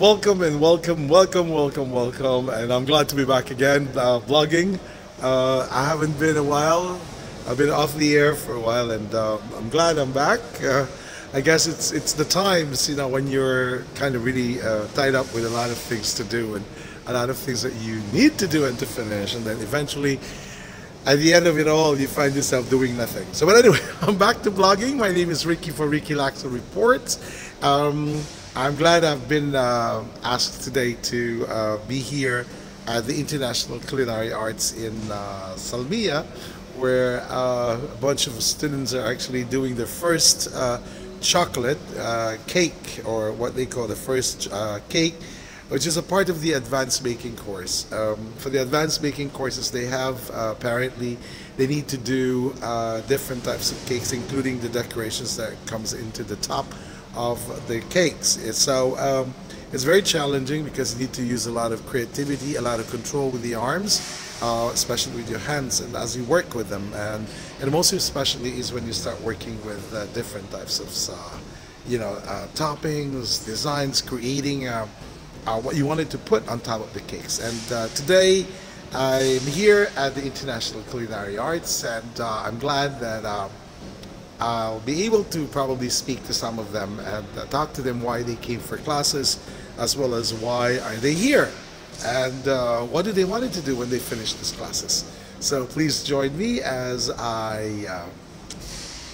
Welcome and welcome, welcome, welcome, welcome. And I'm glad to be back again, uh, vlogging. Uh, I haven't been a while. I've been off the air for a while and uh, I'm glad I'm back. Uh, I guess it's it's the times, you know, when you're kind of really uh, tied up with a lot of things to do and a lot of things that you need to do and to finish. And then eventually, at the end of it all, you find yourself doing nothing. So, but anyway, I'm back to blogging. My name is Ricky for Ricky Laxa Reports. Um, I'm glad I've been uh, asked today to uh, be here at the International Culinary Arts in uh, where uh, a bunch of students are actually doing their first uh, chocolate uh, cake, or what they call the first cake, which is a part of the advanced baking course. Um, for the advanced baking courses, they have apparently they need to do different types of cakes, including the decorations that comes into the top of the cakes. So um, it's very challenging because you need to use a lot of creativity, a lot of control with the arms, uh, especially with your hands and as you work with them. And, and most especially is when you start working with uh, different types of, uh, you know, uh, toppings, designs, creating uh, uh, what you wanted to put on top of the cakes. And today, I'm here at the International Culinary Arts, and I'm glad that I'll be able to probably speak to some of them and talk to them why they came for classes as well as why are they here and uh, what do they wanted to do when they finished these classes. So please join me as I uh,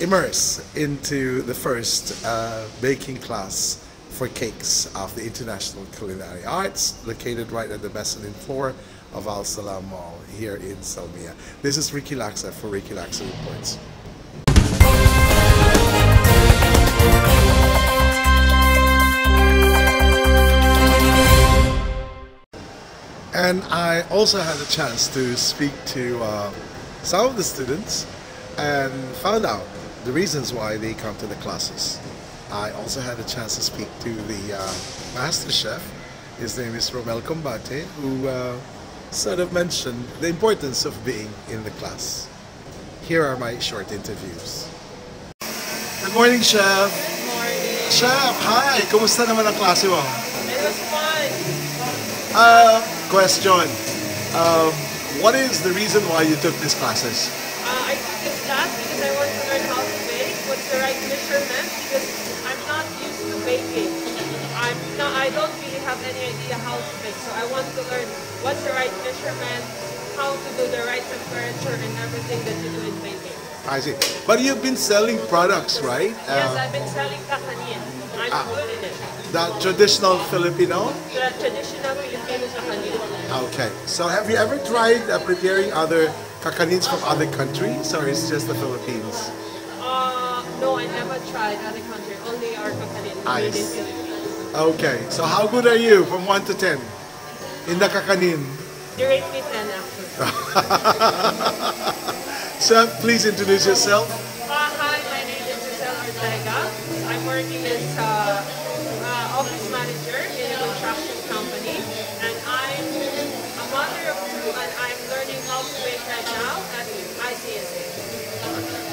immerse into the first uh, baking class for cakes of the International Culinary Arts located right at the mezzanine floor of Al Salam Mall here in Salmiyah. This is Ricky Laxa for Ricky Laxa Reports. And I also had a chance to speak to uh, some of the students and found out the reasons why they come to the classes. I also had a chance to speak to the uh, master chef. His name is Romel Combate, who uh, sort of mentioned the importance of being in the class. Here are my short interviews. Good morning, Chef. Good morning. Chef, hi. Kumusta naman ang klase mo? It was fun. Uh, question. Um, what is the reason why you took these classes? Uh, I took this class because I want to learn how to bake, what's the right measurement, because I'm not used to baking. I'm not, I don't really have any idea how to bake, so I want to learn what's the right measurement, how to do the right temperature and everything that you do in baking. I see. But you've been selling products, right? Yes, uh, I've been selling kakanin. Good. The traditional Filipino? The traditional Filipino kakanin. Okay. So have you ever tried uh, preparing other kakanins from other countries or is just the Philippines? Uh, no, I never tried other countries. Only our kakanin made in Philippines. Okay. So how good are you from 1 to 10 in the kakanin? Me 10 actually. so please introduce yourself.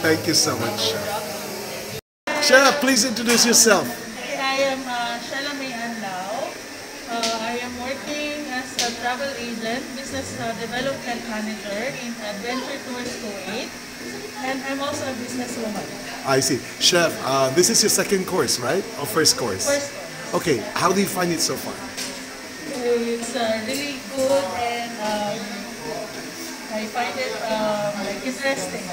Thank you so much, Chef. Chef, please introduce yourself. I am uh, Shalame Anlao. Uh, I am working as a travel agent, business uh, development manager in Adventure Tours Kuwait. And I'm also a businesswoman. I see. Chef, uh, this is your second course, right? Or first course? First course. Okay, how do you find it so far? It's uh, really good and um, I find it um, like interesting.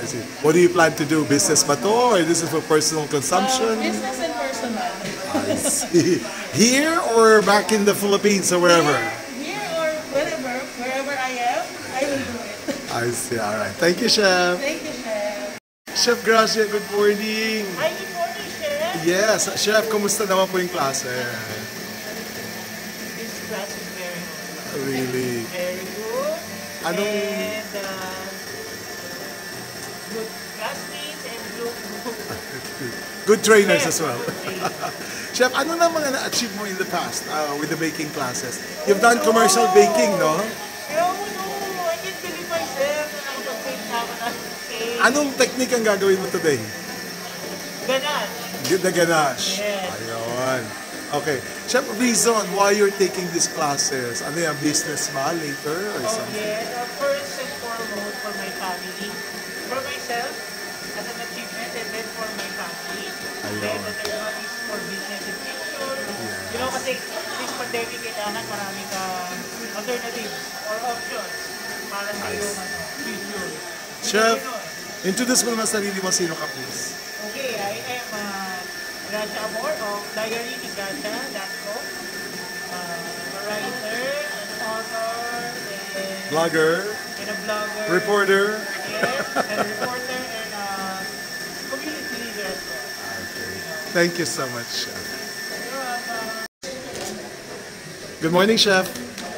I see. What do you plan to do? Business ba to? Or this is for personal consumption? Uh, business and personal. I see. Here or back in the Philippines or wherever? Here, here or wherever, wherever I am, I will do it. I see. All right. Thank you, Chef. Thank you, Chef. Chef Gracia, good morning. Hi, good morning, Chef. Yes. Chef, kumusta naman po yung klase? This class is very good. Really? Very good. Anong... And, Good trainers as well. Chef, ano na mga na-achieve mo in the past uh, with the baking classes? You've done commercial baking, no? Oh, no. I can't believe myself na nakapag-bake na ako ng cake. Anong technique ang gagawin mo today? Ganache. The ganache. Yes. Ayun. Okay. Chef, reason why you're taking these classes? Ano yung business ba later or something? Okay, uh, first and foremost for my family, for myself as an achievement, and then for my. Is for business in future. You know, kasi since pandemic, kailangan marami ka alternatives or options para sa iyong ano, future. Chef, introduce mo naman sarili mo. Sino ka please? Okay, I am uh, Gracia Amor of Diary ni Gracia.com. Uh, a writer, an author, and, Vlogger, and a blogger. reporter. Yes, and a reporter and Thank you so much, Chef. Good morning, Chef.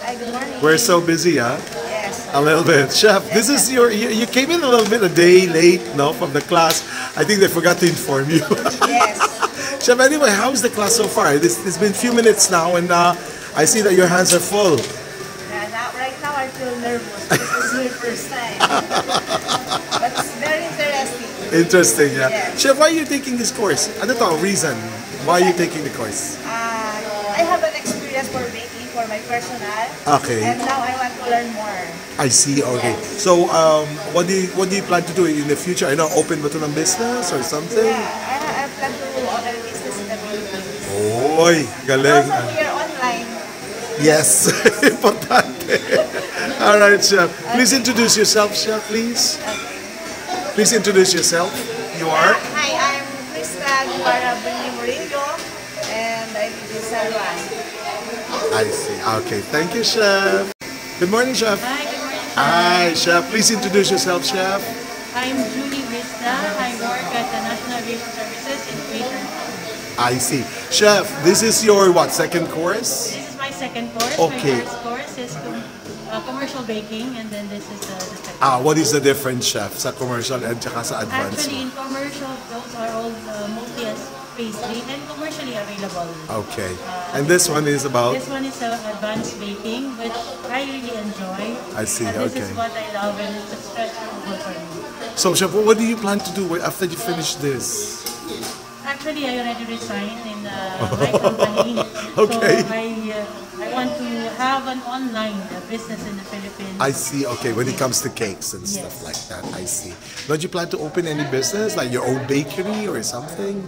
Hi, good morning. We're so busy, huh? Yes. A little bit. Chef, this is your, you, you came in a little bit a day late, no, from the class. I think they forgot to inform you. Yes. Chef, anyway, how's the class so far? This, it's been a few minutes now, and uh, I see that your hands are full. Yeah, right now I feel nervous because it's my first time. but it's very interesting. Yeah. Yes. Chef, why are you taking this course? Ano to, reason? Why are you taking the course? Uh, I have an experience for baking for my personal. Okay. And now I want to learn more. I see, okay. So, um, what do you what do you plan to do in the future? I know, open ba to ng business or something? Yeah, I, I plan to open a business in the Philippines. Oy, galing. Also here online. Yes, importante. All right, Chef. Please introduce yourself, Chef, please. Please introduce yourself. You are? Hi, I'm Krista Guara Bini Murillo and I live in I see. Okay, thank you, Chef. Good morning, Chef. Hi, good morning. Hi, Chef. Please introduce yourself, Chef. I'm Julie Vista. I work at the National Aviation Services in Twitter. I see. Chef, this is your what, second course? This is my second course. Okay. My first course is com- uh, commercial baking and then this is the, the second. Ah, what is the difference, Chef, sa commercial and tsaka sa advanced? Actually, in commercial, those are all uh, mostly as pastry and commercially available. Okay. And this one is about? This one is uh, advanced baking, which I really enjoy. I see, And this okay. is what I love and it's a stressful for me. So, Chef, what do you plan to do after you finish this? Actually, I already resigned in uh, my company. Okay. So I, uh, I want to have an online business in the Philippines. I see. Okay, when it comes to cakes and stuff like that, I see. Don't you plan to open any business, like your own bakery or something?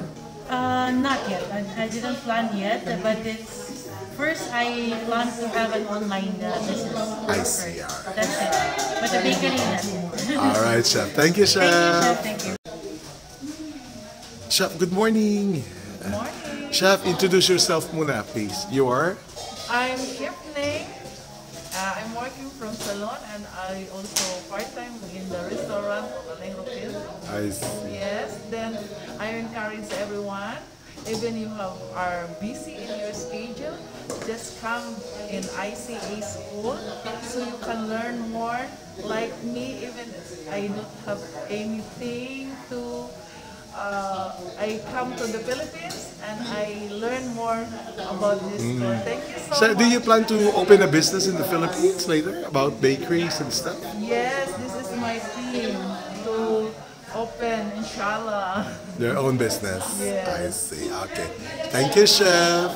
Uh, not yet. I, I didn't plan yet, but it's first I plan to have an online uh, business. I see, first. alright. That's it. But the bakery, not yet. All right, Chef. Thank you, Chef. Thank you, chef. Thank you. Chef, good morning. Morning. Chef, introduce yourself muna, please. You are? I'm Chef Uh, I'm working from salon and I also part-time in the restaurant of Alejandro. I see. Yes, then I encourage everyone, even you have, are busy in your schedule, just come in ICA school so you can learn more. Like me, even I don't have anything to, uh, I come to the Philippines and I learn more about this school. Thank you so So, much. do you plan to open a business in the Philippines later about bakeries and stuff? Yes, this is my dream to open, inshallah. Their own business. Yes. I see. Okay. Thank you, Chef.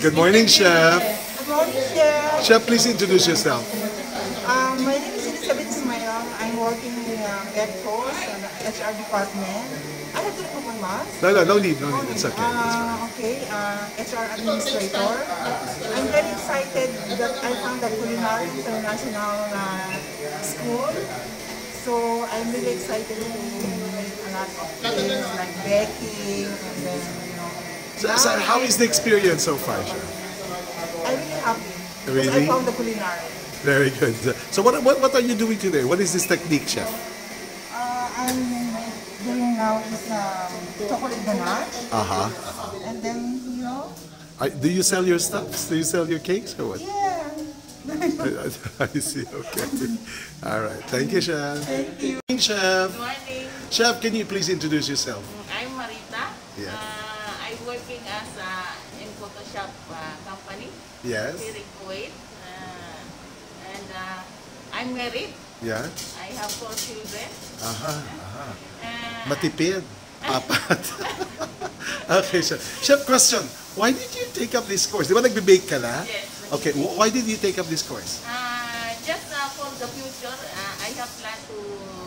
Good morning, Chef. Good morning, Chef. Chef, please introduce yourself. Um, my name is Elizabeth Ismail. I'm working in and HR department. I have to remove my mask. No, no, no need, no need. It's okay. Uh, okay, uh, HR administrator. I'm very excited that I found the Culinary International uh, School. So I'm really excited to make a lot of things like baking and then, you know. So, so how is the experience so far, Chef? I'm really happy Really? I found the culinary. Very good. So what, what, what are you doing today? What is this technique, Chef? Uh, I'm now is um, chocolate ganache. Uh-huh. And then, you know, I, do you sell your stuffs? Do you sell your cakes or what? yeah. I, I see, okay. All right. Thank you, Chef. Thank you. Chef. Good morning. Chef, can you please introduce yourself? I'm Marita. Yes. Uh, I'm working as a in Photoshop uh, company Yes. here in Kuwait. Uh, and uh, I'm married. Yeah. I have four children. Aha. aha. Uh, Matipid. Apat. Okay, chef. Chef, question. Why did you take up this course? Di ba nagbe-bake ka na? Yes. Okay, why did you take up this course? Uh, just uh, for the future, uh, I have planned to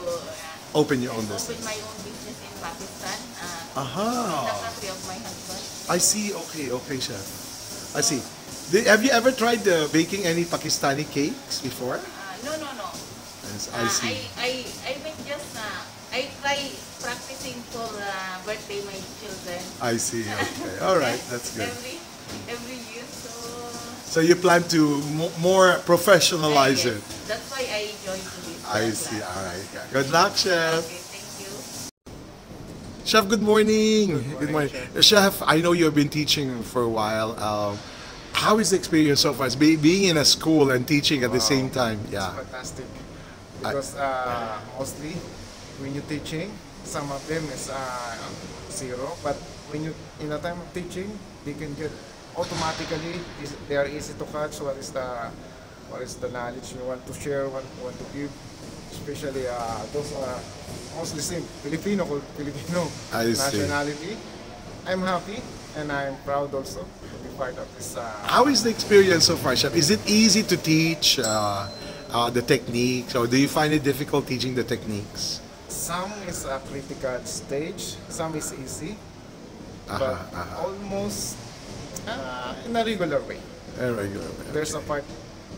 uh, Open your own open business. my own business in Pakistan, uh, Aha. the country of my husband. I see. Okay, okay, chef. I see. Di- have you ever tried uh, baking any Pakistani cakes before? Uh, no, no, no. Yes, Uh, I see. I, I, I try practicing for uh, birthday my children. I see. Okay. All right. That's good. Every, every year, so... So you plan to mo- more professionalize Yes, it. That's why I joined to this. I class. see. All right. Yeah. Good luck, chef. Okay, thank you. Chef, good morning. Good morning. Chef, I know you've been teaching for a while. Um, how is the experience so far? Be, being in a school and teaching at the same time. Yeah. It's fantastic. Because uh, mostly when you're teaching, some of them is uh, zero, but when you in the time of teaching, they can get automatically. is- They are easy to catch. What is the what is the knowledge you want to share, what you want to give. Especially uh, those are mostly same Filipino, Filipino I see. nationality. I'm happy and I'm proud also to be part of this. Uh, How is the experience so far, Chef? Is it easy to teach uh, uh, the techniques, or do you find it difficult teaching the techniques? Some is a critical stage, some is easy, but Uh-huh, uh-huh. almost uh, in a regular way. A regular way. There's a part,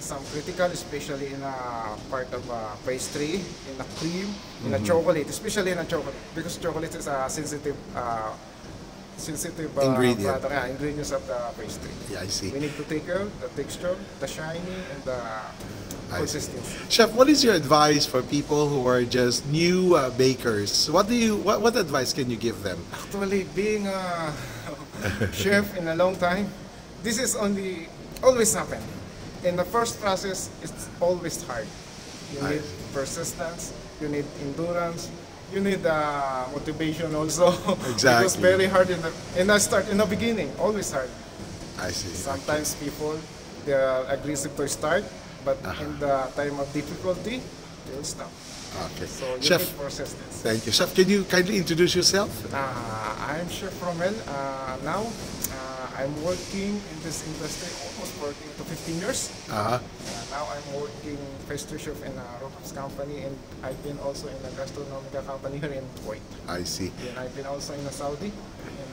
some critical, especially in a part of uh, pastry, in a cream, in Mm-hmm. a chocolate, especially in a chocolate, because chocolate is a sensitive, uh, sensitive uh, Ingredient. product, yeah, ingredients of the pastry. Yeah, I see. We need to take care of the texture, the shiny, and the. Consistency. Chef, what is your advice for people who are just new uh, bakers? What do you what, what advice can you give them? Actually, being a chef in a long time, this is only always happen. In the first process, it's always hard. You need persistence, you need endurance, you need uh, motivation also. Exactly. it was very hard in the in the start, in the beginning, always hard. I see. Sometimes people they are aggressive to start, but in the time of difficulty, they will stop. Okay. So you Chef, need persistence. thank you. Chef, can you kindly introduce yourself? Uh, I'm Chef Romel. Uh, now, uh, I'm working in this industry almost working to 15 years. Uh-huh. Uh, now I'm working pastry chef in a Rockhouse company and I've been also in a gastronomical company here in Kuwait. I see. And I've been also in a Saudi.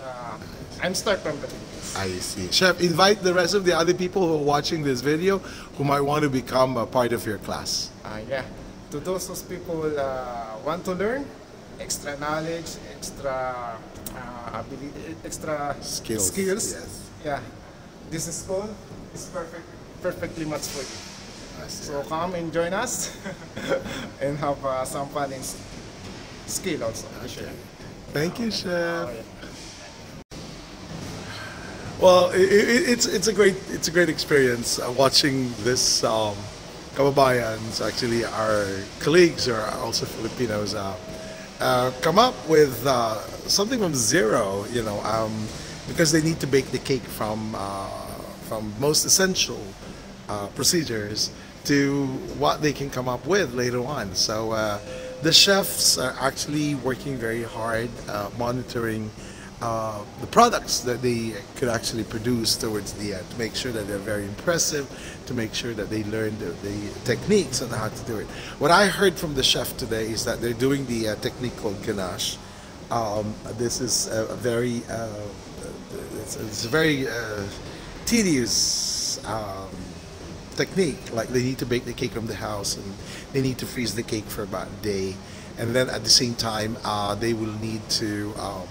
And uh, I'm start from the Philippines. I see. Chef, invite the rest of the other people who are watching this video who might want to become a part of your class. Uh, yeah. To those those people uh, want to learn, extra knowledge, extra uh, ability, extra Skills, skills. yes. Yeah. This is school is perfect, perfectly much for you. So come and join us and have uh, some fun in skill also. Okay. Thank you, Chef. Well, i i it's it's a great it's a great experience uh, watching this um, kababayans. Actually, our colleagues are also Filipinos. Uh, uh, come up with uh, something from zero, you know, um, because they need to bake the cake from uh, from most essential uh, procedures to what they can come up with later on. So uh, the chefs are actually working very hard, uh, monitoring uh, the products that they could actually produce towards the end to make sure that they're very impressive, to make sure that they learn the, the techniques on how to do it. What I heard from the chef today is that they're doing the uh, technique called ganache. Um, this is a, a very, uh, it's, it's a very uh, tedious um, technique. Like they need to bake the cake from the house and they need to freeze the cake for about a day. And then at the same time, uh, they will need to um,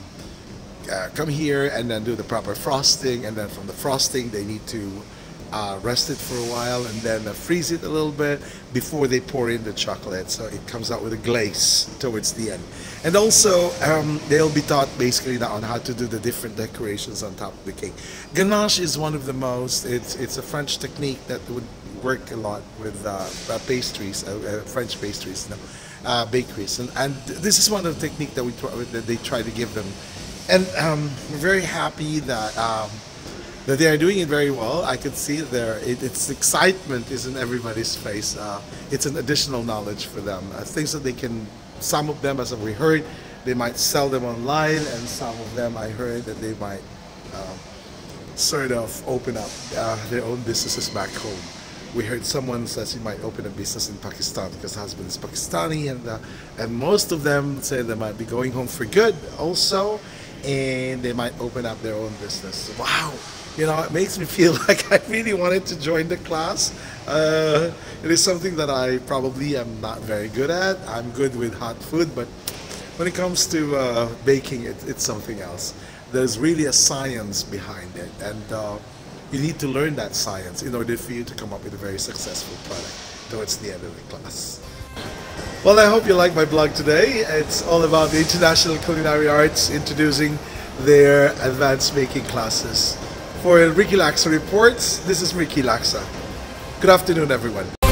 uh, come here and then do the proper frosting. And then from the frosting, they need to uh, rest it for a while and then uh, freeze it a little bit before they pour in the chocolate. So it comes out with a glaze towards the end. And also, um, they'll be taught basically on how to do the different decorations on top of the cake. Ganache is one of the most, it's, it's a French technique that would work a lot with uh, uh, pastries, French pastries, no, bakeries. And, and this is one of the technique that, we try, that they try to give them. And um, we're very happy that um, that they are doing it very well. I could see there, it, it's excitement is in everybody's face. Uh, it's an additional knowledge for them. Uh, things that they can, some of them, as we heard, they might sell them online, and some of them I heard that they might um, sort of open up uh, their own businesses back home. We heard someone says he might open a business in Pakistan because husband is Pakistani, and uh, and most of them say they might be going home for good also, and they might open up their own business. Wow, you know, it makes me feel like I really wanted to join the class. Uh, it is something that I probably am not very good at. I'm good with hot food, but when it comes to uh, baking, it, it's something else. There's really a science behind it, and uh, you need to learn that science in order for you to come up with a very successful product towards the end of the class. Well, I hope you like my blog today. It's all about the International Culinary Arts introducing their advanced making classes. For Ricky Laxa Reports, this is Ricky Laxa. Good afternoon, everyone.